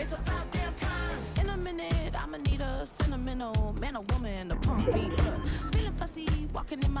It's about damn time. In a minute, I'ma need a sentimental man or woman to pump me up. Feeling fussy, walking in my